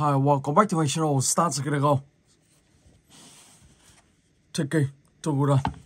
Hi, welcome back to my channel. Start the go. Take care. Talk good.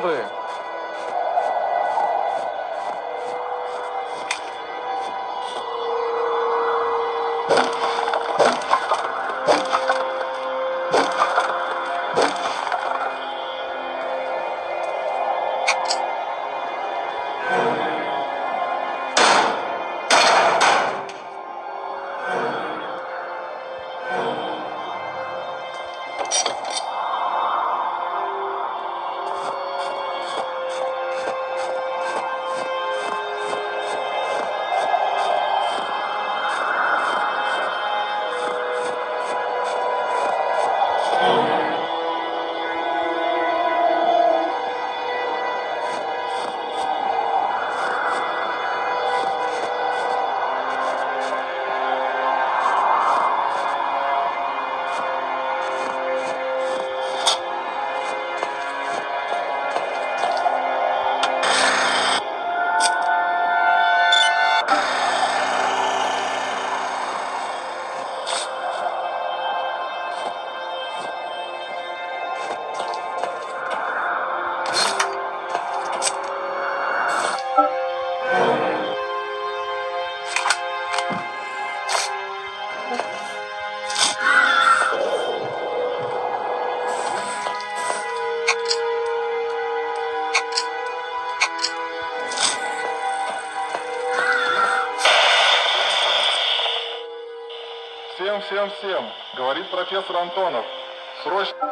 королевы. Всем, говорит профессор Антонов. Срочно...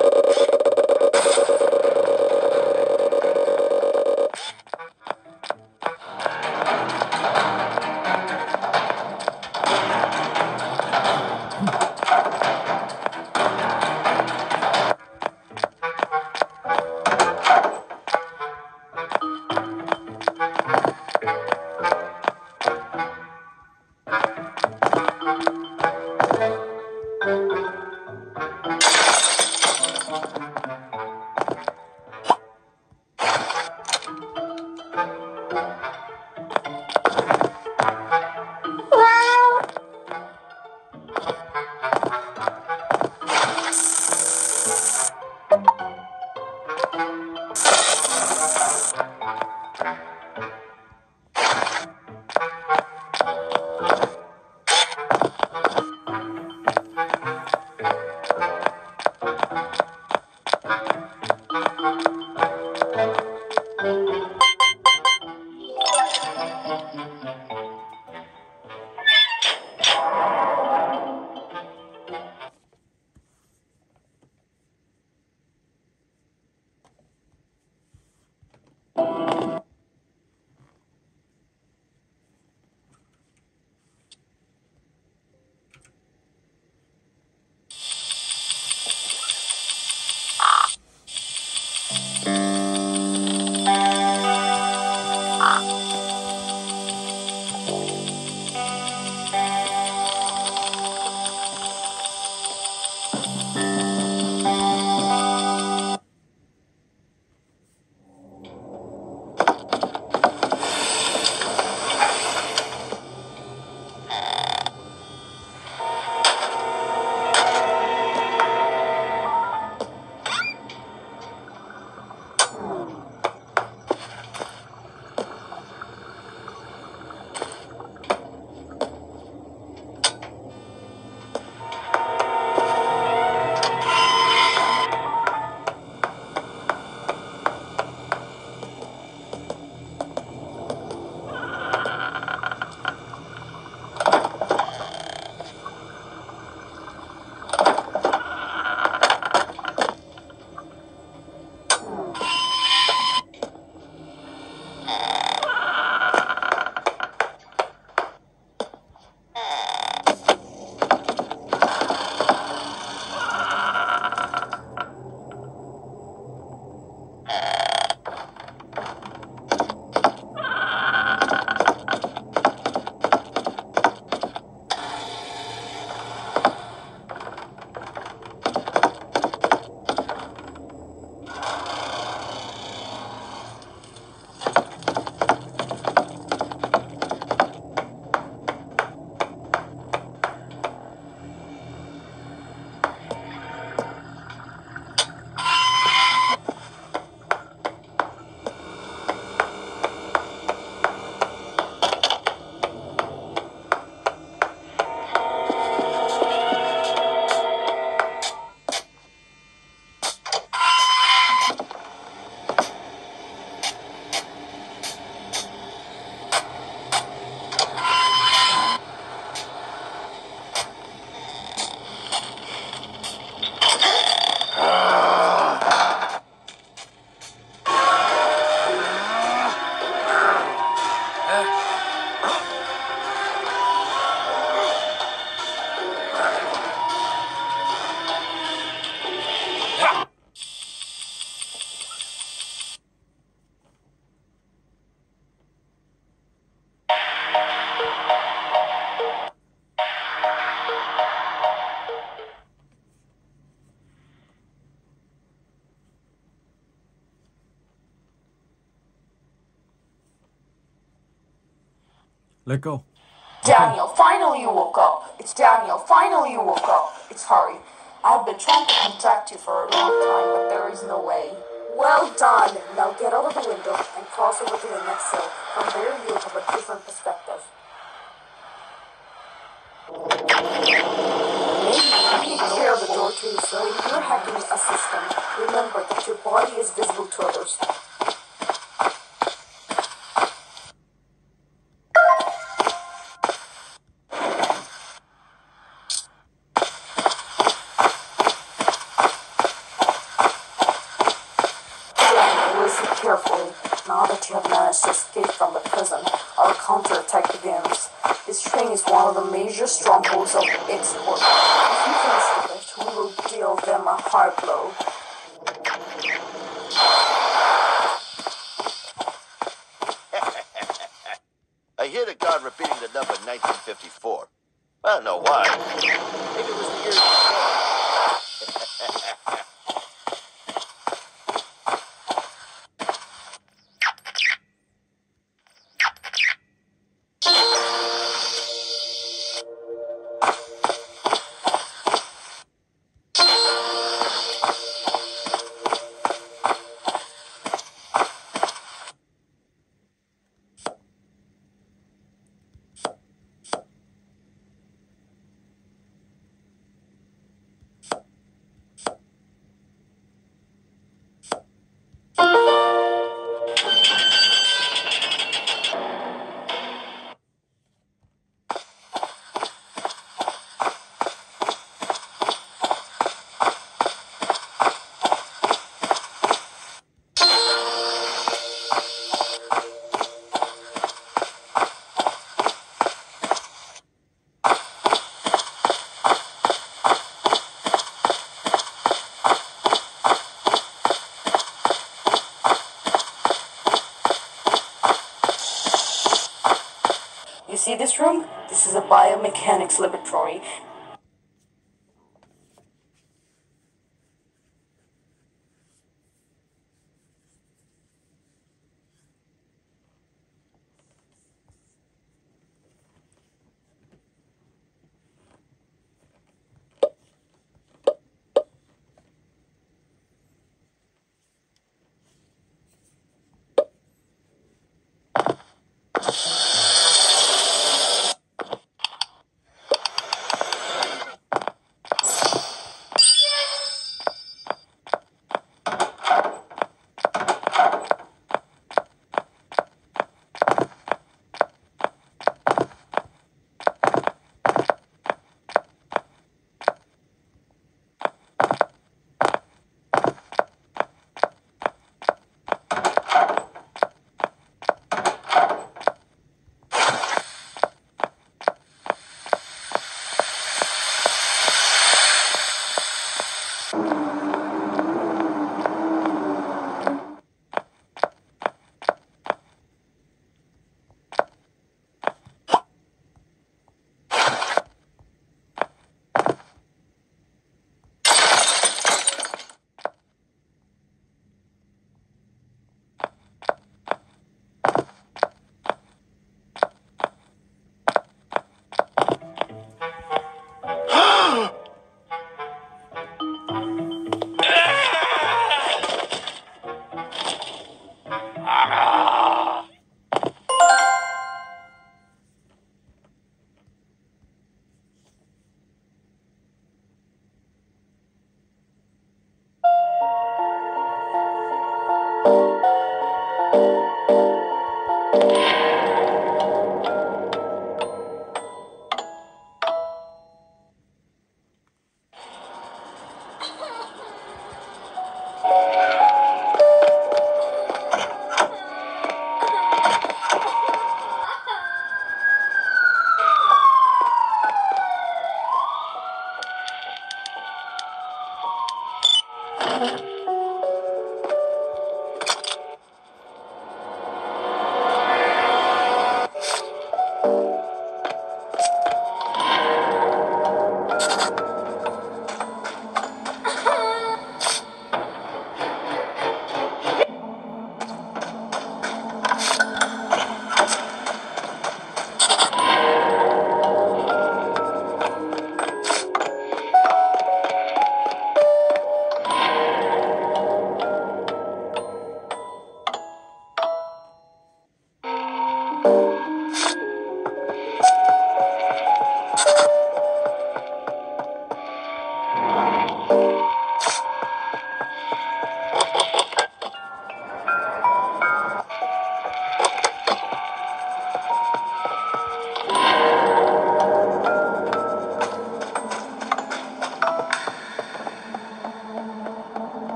Let go. Daniel, finally you woke up. It's Daniel, finally you woke up. It's Harry. I've been trying to contact you for a long time, but there is no way. Well done. Now get out of the window and cross over to the next cell. From there you'll have a different perspective. Maybe you can hear the door too, so you're hacking a system, remember that your body is visible to others. Daniel, listen carefully. Now that you have managed to escape from the prison, our counterattack begins. This train is one of the major strongholds of export. If you can escape it, we will deal them a hard blow. Hear repeating the number 1954. I don't know why. Maybe it was the year before.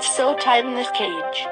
It's so tight in this cage.